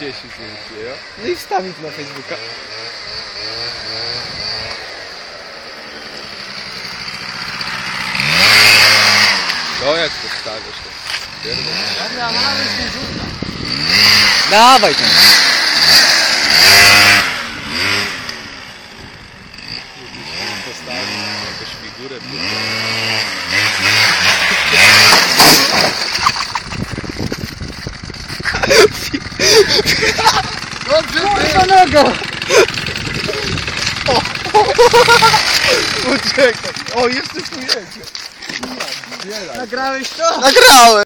cieszy zdjęcie, jo? No i wstawić na Facebooka. To jak to stawiasz, to. Dobra, mamy się rzuca. Dawaj tam. Jakąś figurę, Dobrze, Kurwa noga! Poczekaj. O, jeszcze tu jedzie. Nagrałeś to? Nagrałem!